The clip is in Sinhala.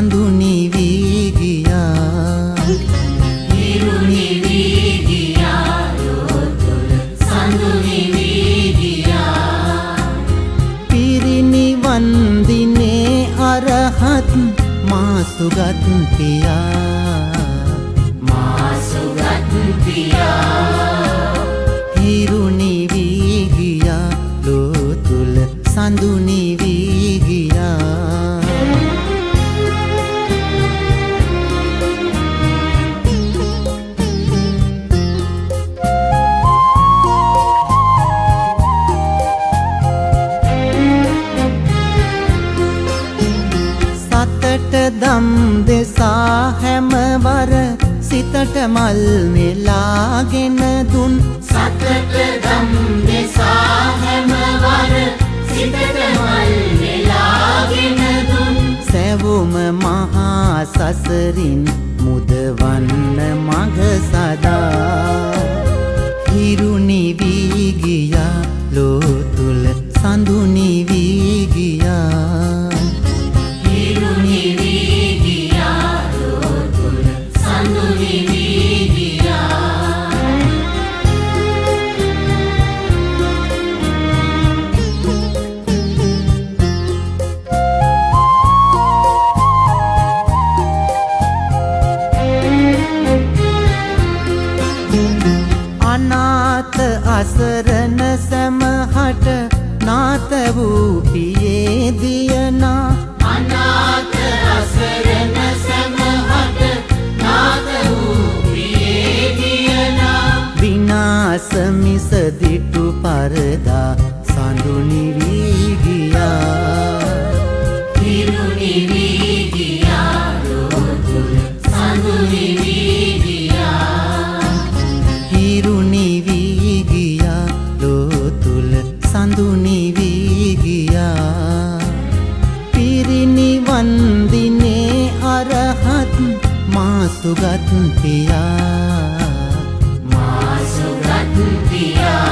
කඳු නිවී ගියා හිරු නිවී ගියා ලෝතුර සඳු නිවී ගියා පිරිනිවන් දිනේ අරහත් මාසුගත් පියා. මාසුගත් පියා. සතට දම් දෙසා හැමවර සිතට මල් නෙලාගෙන දුන්. සතට දම් දෙසා හැමවර සිතට මල් නෙලාගෙන දුන්. සැවුම මහා සසරින් මුදවන්න මග සදා අසරණ සැමහට නාත වූ පියේ දියනා. අනාථ අසරණ සමහට නාත වූ පියේ දියනා. විනාස මිස දිටු පරදා අන්දිනේ අරහත් මාසුගත් පියා. මාසුගත් පියා.